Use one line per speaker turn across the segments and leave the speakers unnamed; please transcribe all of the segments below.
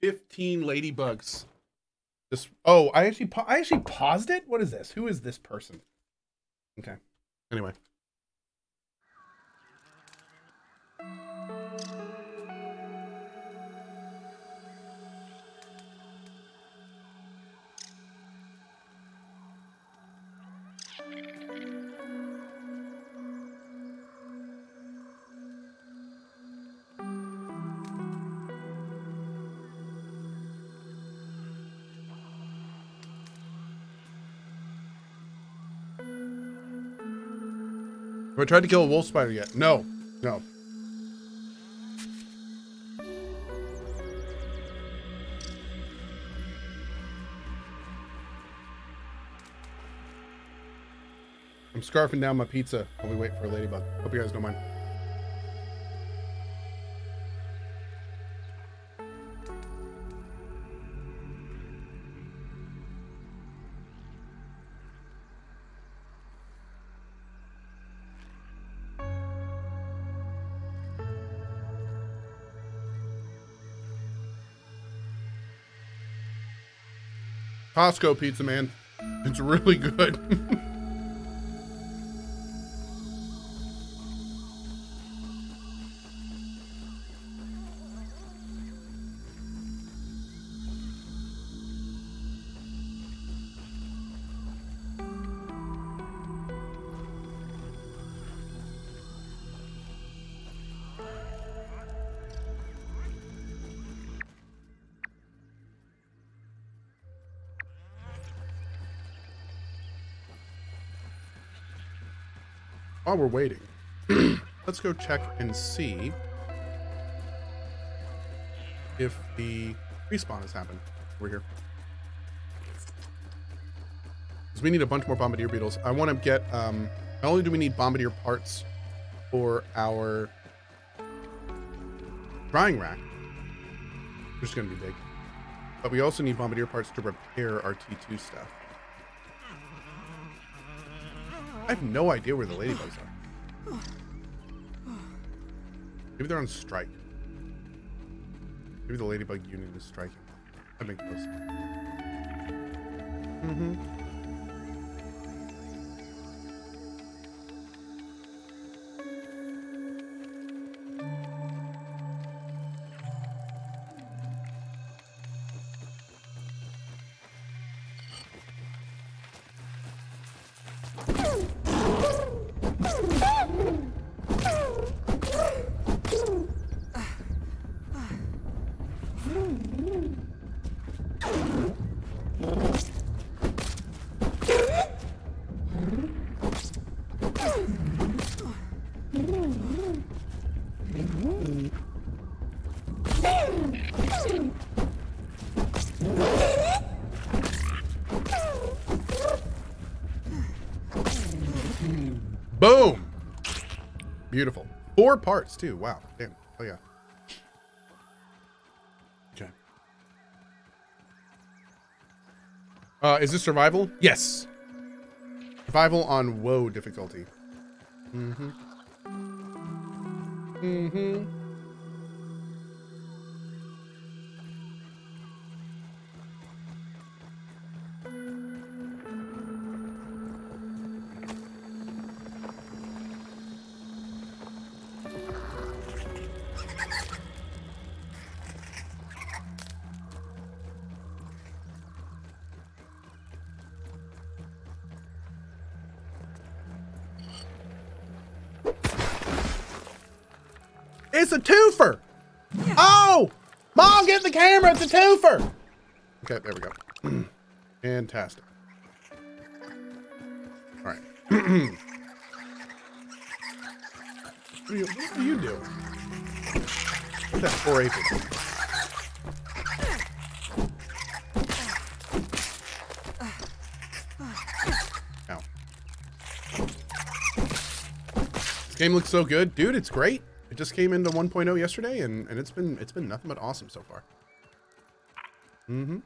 15 ladybugs. This oh, I actually I actually paused it. What is this? Who is this person? Okay. Anyway. Have I tried to kill a wolf spider yet? No. No. I'm scarfing down my pizza while we wait for a ladybug. Hope you guys don't mind. Costco pizza, man. It's really good. While we're waiting, let's go check and see if the respawn has happened. We're here. Because we need a bunch more bombardier beetles. I want to get, um, not only do we need bombardier parts for our drying rack, which is going to be big, but we also need bombardier parts to repair our T2 stuff. I have no idea where the ladybugs are. Maybe they're on strike. Maybe the ladybug union is striking. That makes no sense. Mm-hmm. Beautiful. Four parts too. Wow. Damn. Oh yeah. Okay. Uh, is this survival? Yes. Survival on Whoa difficulty. Mm-hmm. Mm-hmm. Okay, there we go. Fantastic. All right. what, are you, what are you doing? What's that four game looks so good, dude. It's great. It just came into 1.0 yesterday, and and it's been it's been nothing but awesome so far. Mm-hmm.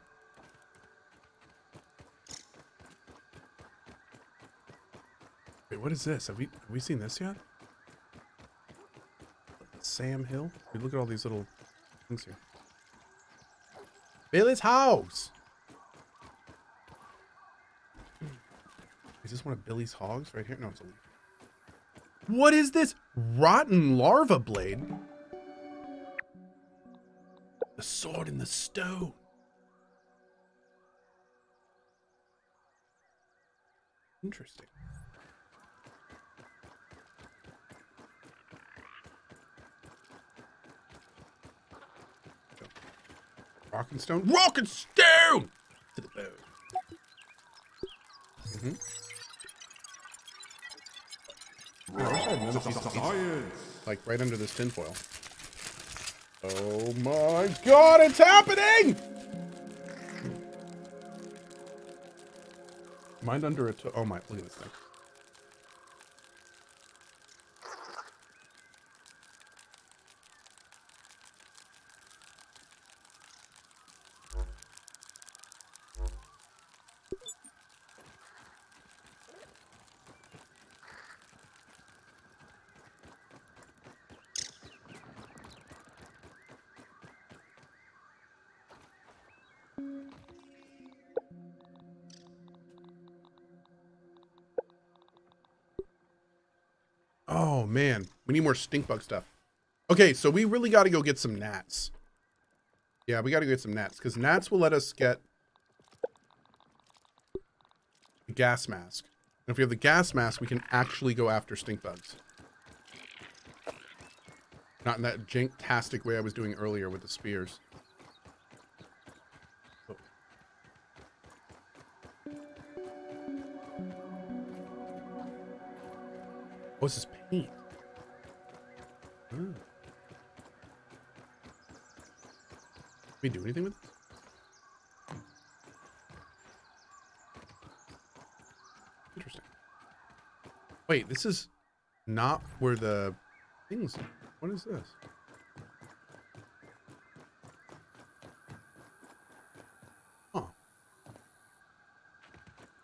What is this? Have we have we seen this yet? Sam Hill. Dude, look at all these little things here. Billy's house! Is this one of Billy's hogs right here? No, it's a leaf. What is this? Rotten larva blade? The sword in the stone. Interesting. Rock and stone. Rock and stone! To the bone. Mm-hmm. I wish I had another piece of pizza, like right under this tinfoil. Oh my god, it's happening! Mind under a oh my, look at this thing. Man, we need more stink bug stuff. Okay, so we really got to go get some gnats. Yeah, we got to get some gnats because gnats will let us get a gas mask. And if we have the gas mask, we can actually go after stink bugs. Not in that janktastic way I was doing earlier with the spears. Oh. What's this paint? We do anything with it? Interesting. Wait, this is not where the things. What is this? Huh.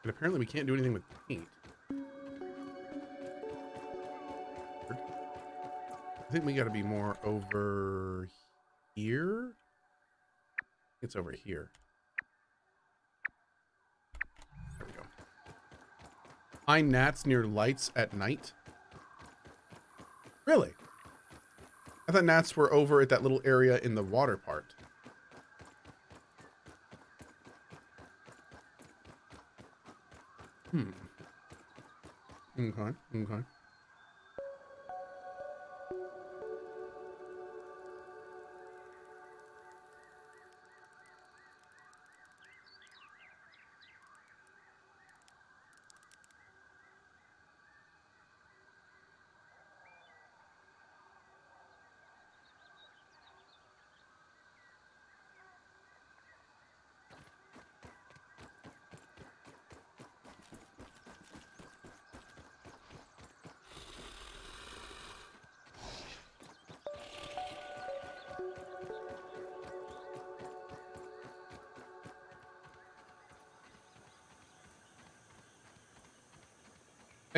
And apparently we can't do anything with paint. I think we got to be more over here. It's over here. There we go. Find gnats near lights at night. Really? I thought gnats were over at that little area in the water part. Hmm. Okay, okay.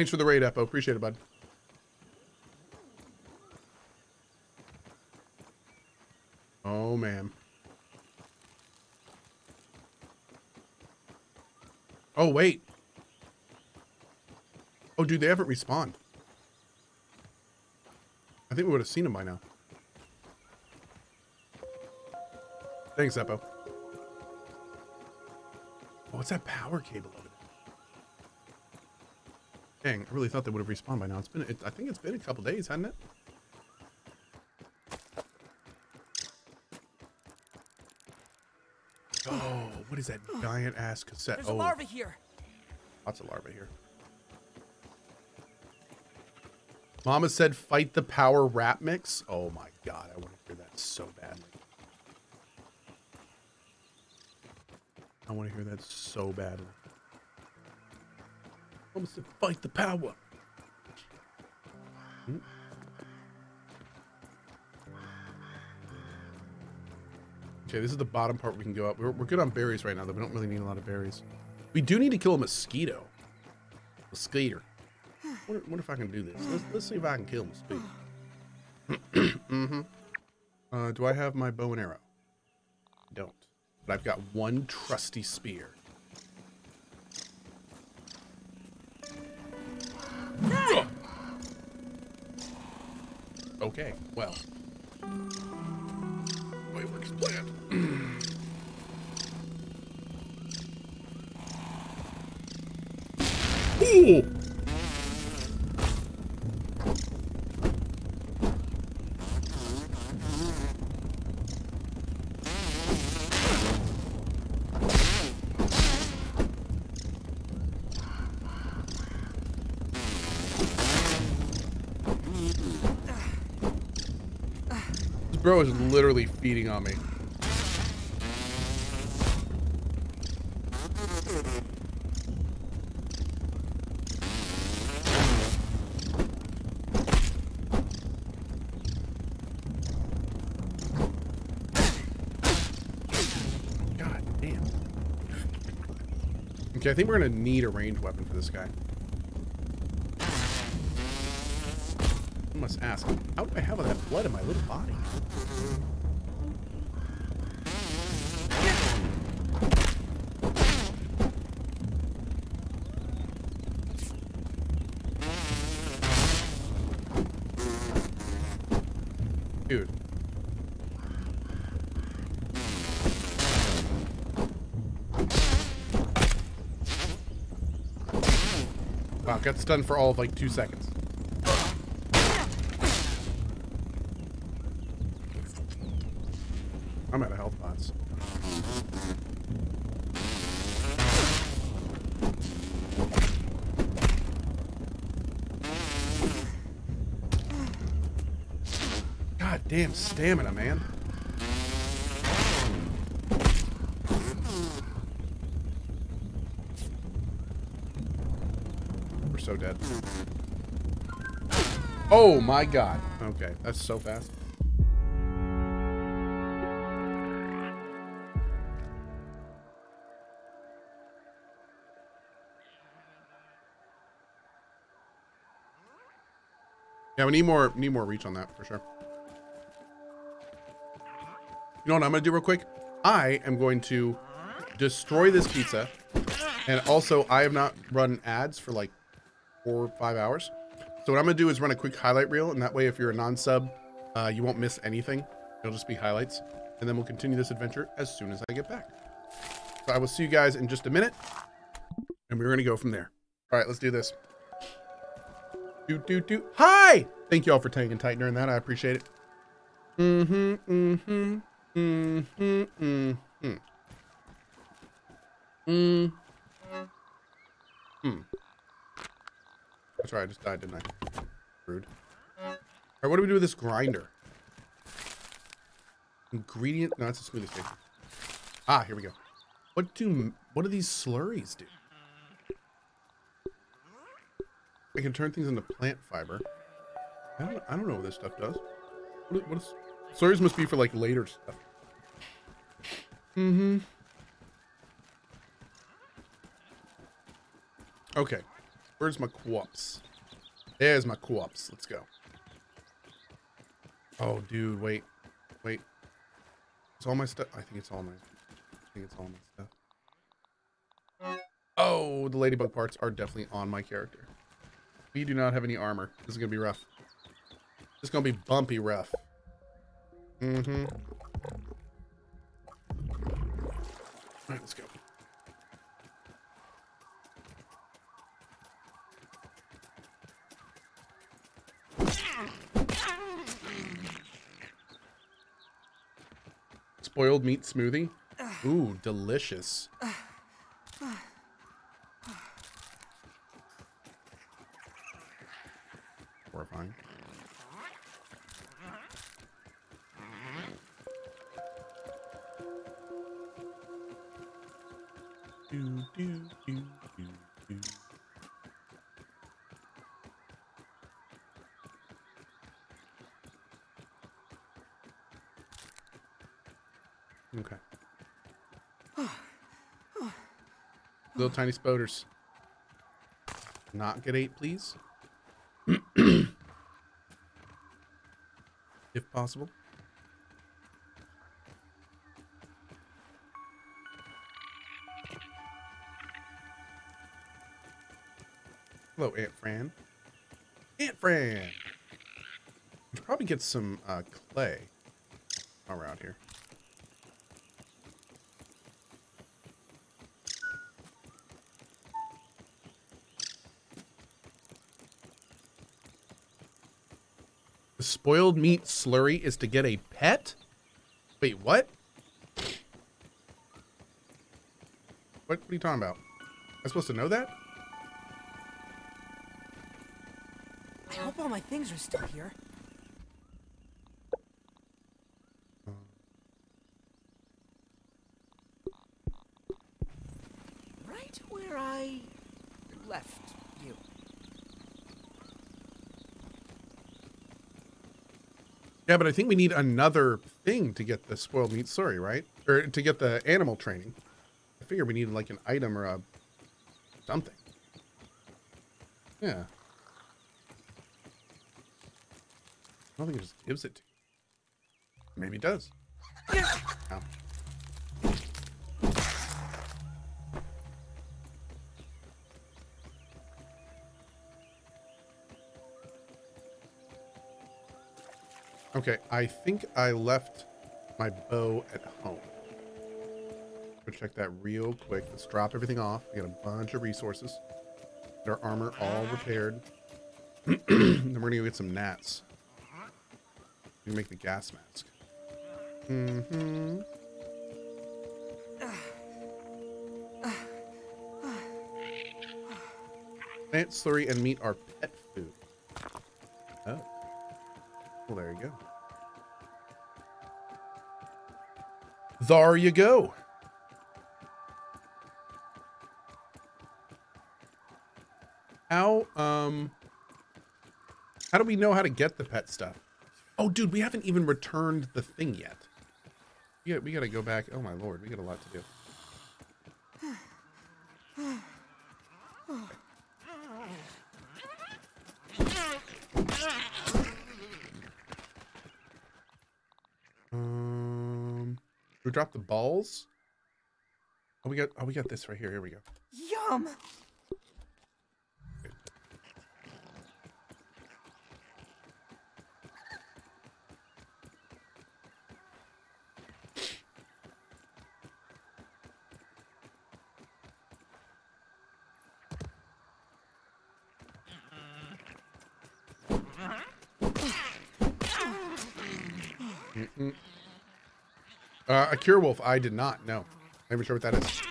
Thanks for the raid, Epo. Appreciate it, bud. Oh, man. Oh, wait. Oh, dude, they haven't respawned. I think we would have seen them by now. Thanks, Epo. Oh, what's that power cable over? Dang, I really thought they would have respawned by now. It's been, it, I think it's been a couple days, hasn't it? Oh, what is that giant ass cassette?
There's
oh,
a larva here.
lots of larvae here. Mama said, "Fight the power rap mix." Oh my god, I want to hear that so badly. I want to hear that so badly. To fight the power. Okay, this is the bottom part we can go up. We're, we're good on berries right now, though. We don't really need a lot of berries. We do need to kill a mosquito. Mosquito. Wonder, wonder if I can do this. Let's, let's see if I can kill mosquito. mm-hmm. Uh, do I have my bow and arrow? Don't. but I've got one trusty spear. Okay, well. Way works planned. Ooh! Bro is literally feeding on me. God damn. Okay, I think we're gonna need a ranged weapon for this guy. Must ask, how do I have all that blood in my little body? Dude. Wow, got stunned for all of like two seconds. I'm out of health pots. God damn stamina, man. We're so dead. Oh my god. Okay, that's so fast. Yeah, we need more need more reach on that for sure. Know what I'm gonna do real quick? I am going to destroy this pizza, and also I have not run ads for like four or five hours. So what I'm gonna do is run a quick highlight reel, and that way, if you're a non-sub, uh, you won't miss anything. It'll just be highlights, and then we'll continue this adventure as soon as I get back. So I will see you guys in just a minute, and we're gonna go from there. All right, let's do this. Do do do. Hi! Thank you all for taking tight during that. I appreciate it. Mm-hmm. Mm-hmm. Mm-hmm. Mm-hmm. Mm. Hmm. That's right, I just died, didn't I? Rude. Alright, what do we do with this grinder? Ingredient no, that's a smoothie stick. Ah, here we go. What do what do these slurries do? I can turn things into plant fiber. I don't, I don't know what this stuff does. What, what is, slurries must be for like later stuff. Mm-hmm. Okay. Where's my co-ops? There's my co-ops. Let's go. Oh, dude, wait. Wait. It's all my stuff. I think it's all my... I think it's all my stuff. Oh, the ladybug parts are definitely on my character. We do not have any armor. This is going to be rough. This is going to be bumpy rough. Mm-hmm. All right, let's go. Spoiled meat smoothie. Ooh, delicious. little tiny spiders. Not get eight, please. if possible. Hello, Aunt Fran. Aunt Fran! We should probably get some uh, clay around here. Spoiled meat slurry is to get a pet? Wait, what? What, what are you talking about? I'm I supposed to know that?
I hope all my things are still here. Right where I left you.
Yeah, but I think we need another thing to get the spoiled meat slurry, right? Or to get the animal training. I figure we need like an item or a something. Yeah. I don't think it just gives it to you. Maybe it does. Ow. Okay, I think I left my bow at home. Go check that real quick. Let's drop everything off. We got a bunch of resources. Get our armor all repaired. then we're gonna go get some gnats. We can make the gas mask. Mm-hmm. Plant slurry and meat are pet food. Oh. Well, there you go. There you go. How, um, how do we know how to get the pet stuff? Oh, dude, we haven't even returned the thing yet. Yeah, we gotta go back. Oh my lord, we got a lot to do. Um, we drop the balls. Oh, we got. Oh, we got this right here. Here we go.
Yum!
Mm-mm. Uh, a cure wolf. I did not. No, not even sure what that is.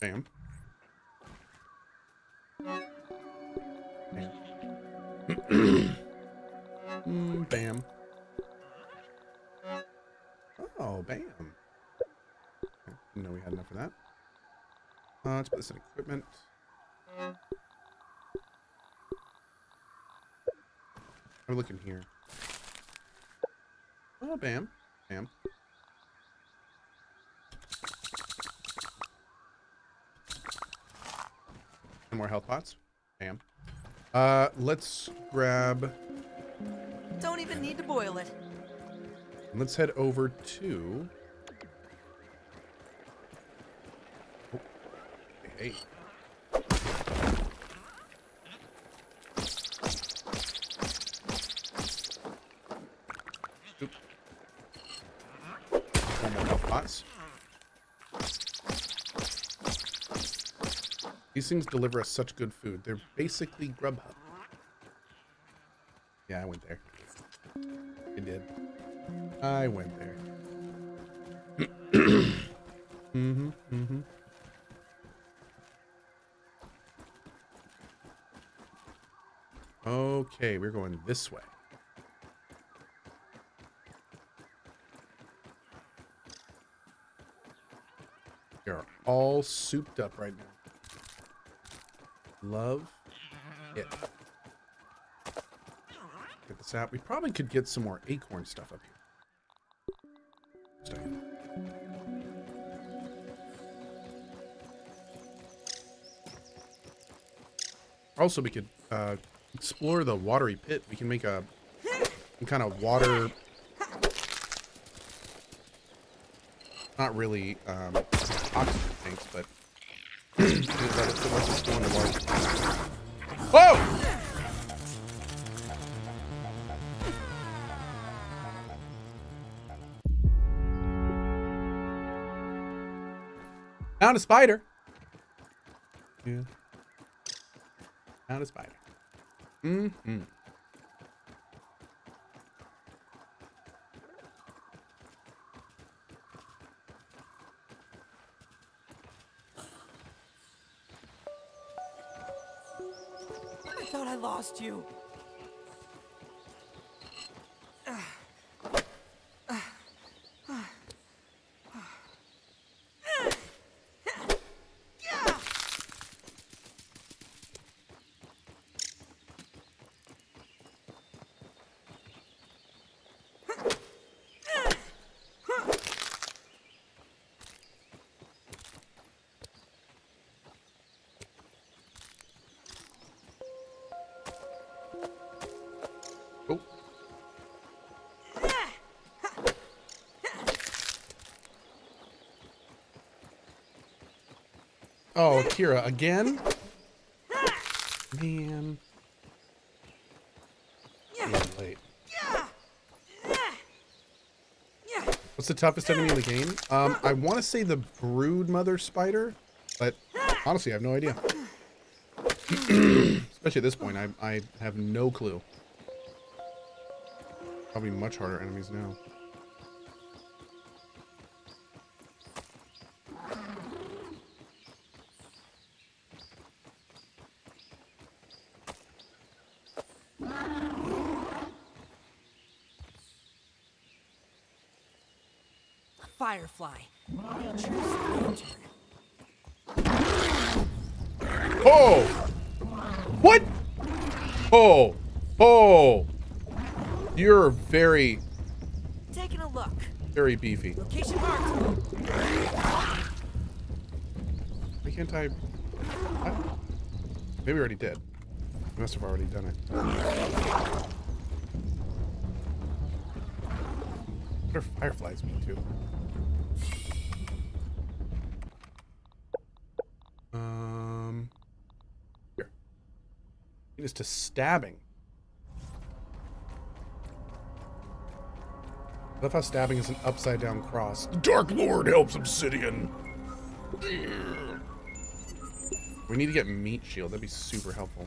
Bam. Bam.
Mm,
bam. Oh, bam. Know we had enough of that. Uh, let's put this in equipment. I'm looking here. Oh, bam. Bam. And more health pots. Damn. Uh, let's grab.
Don't even need to boil it.
Let's head over to. Oh. Hey. Oop. One more health pots. These things deliver us such good food. They're basically Grubhub. Yeah, I went there. I did. I went there. mm-hmm, mm-hmm. Okay, we're going this way. We are all souped up right now. Love it. Get this out. We probably could get some more acorn stuff up here. Also, we could uh, explore the watery pit. We can make a kind of water. Not really um, oxygen tanks, but let us, let us go underwater. Whoa! Found a spider. Yeah. Found a spider. Mm-hmm.
You.
Oh, Kira, again? Man. Being late. What's the toughest enemy in the game? Um, I want to say the brood mother spider, but honestly, I have no idea. Especially at this point, I, I have no clue. Probably much harder enemies now.
Firefly. I'll choose the lantern.
Oh! What? Oh! Oh! You're very,
Taking a look.
very beefy.
Location marked.
Why can't I? What? Maybe we already did. We must have already done it. What are fireflies mean too? Um, here. It is to stabbing. I love how stabbing is an upside down cross. The Dark Lord helps Obsidian. We need to get meat shield. That'd be super helpful.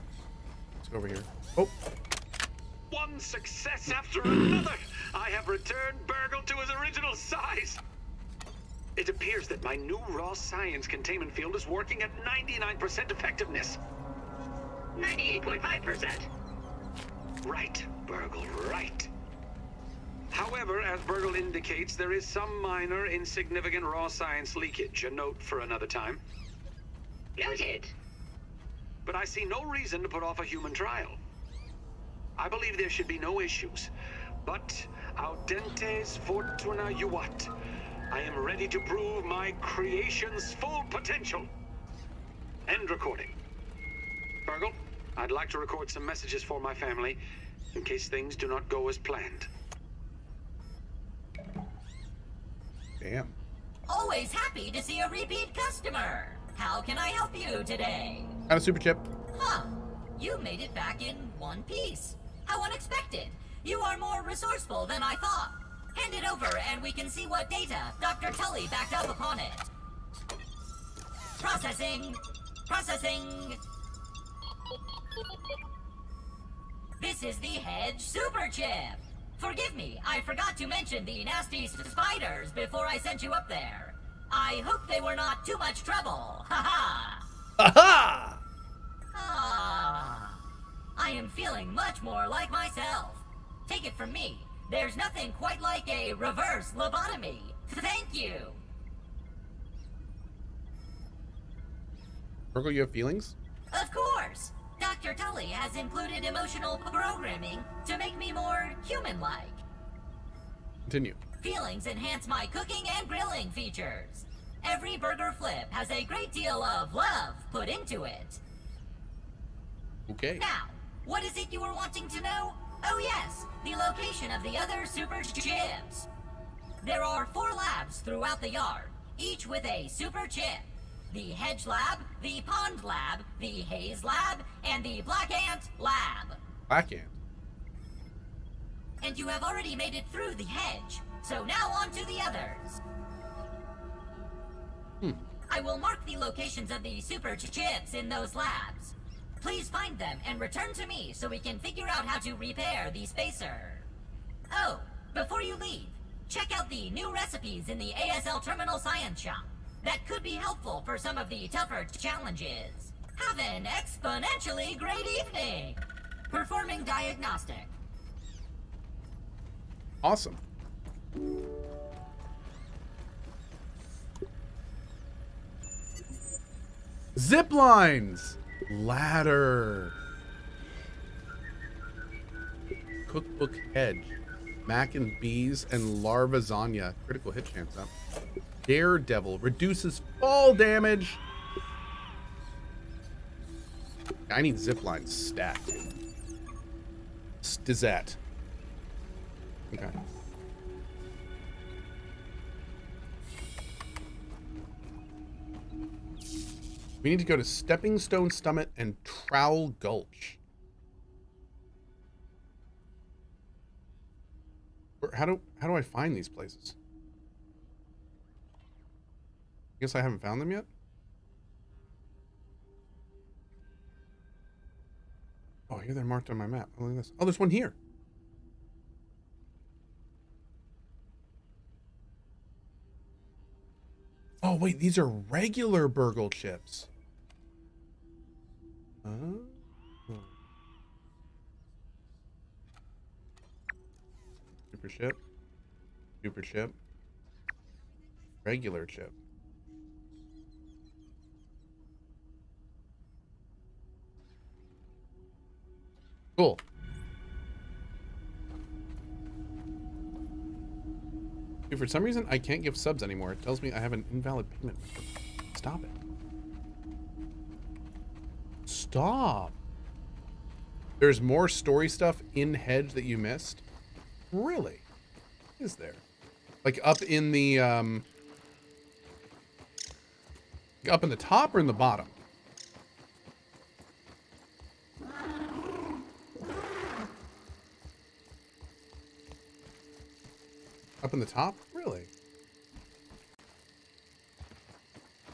Let's go over here. Oh,
One success after another! I have returned Burgle to his original size! It appears that my new raw science containment field is working at 99% effectiveness.
98.5%.
Right, Burgle, right. However, as Burgle indicates, there is some minor, insignificant raw science leakage. A note for another time.
Noted.
But I see no reason to put off a human trial. I believe there should be no issues. But audentes fortuna juvat. I am ready to prove my creation's full potential. End recording. Burgle, I'd like to record some messages for my family in case things do not go as planned.
damn.
Always happy to see a repeat customer. How can I help you today?
Got a super chip.
Huh. You made it back in one piece. How unexpected. You are more resourceful than I thought. Hand it over and we can see what data Dr. Tully backed up upon it. Processing. Processing. This is the Hedge Super Chip. Forgive me, I forgot to mention the nasty spiders before I sent you up there. I hope they were not too much trouble. Ha ha!
Aha!
Ah, I am feeling much more like myself. Take it from me, there's nothing quite like a reverse lobotomy. Thank you.
Virgo, you have feelings?
Of course! Dr. Tully has included emotional programming to make me more human-like.
Continue.
Feelings enhance my cooking and grilling features. Every burger flip has a great deal of love put into it.
Okay.
Now, what is it you were wanting to know? Oh yes, the location of the other super chips. There are four labs throughout the yard, each with a super chip. The Hedge Lab, the Pond Lab, the Haze Lab, and the Black Ant Lab.
Black Ant.
And you have already made it through the hedge. So now on to the others.
Hmm.
I will mark the locations of the super ch- chips in those labs. Please find them and return to me so we can figure out how to repair the spacer. Oh, before you leave, check out the new recipes in the ASL Terminal Science Shop. That could be helpful for some of the tougher challenges. Have an exponentially great evening! Performing diagnostic.
Awesome. Zip lines. Ladder. Cookbook hedge. Mac and bees and larva zanya. Critical hit chance up. Daredevil reduces fall damage. I need zip lines stacked. Stizat. Okay. We need to go to Stepping Stone Summit and Trowel Gulch. Where, how do how do I find these places? I guess I haven't found them yet. Oh, here they're marked on my map. Oh, look at this. Oh, there's one here. Oh, wait, these are regular burgle chips. Oh. Super chip. Super chip. Regular chip. For some reason, I can't give subs anymore. It tells me I have an invalid payment. Stop it. Stop. There's more story stuff in Hedge that you missed? Really? Is there? Like up in the, um... Up in the top or in the bottom? Up in the top? Really?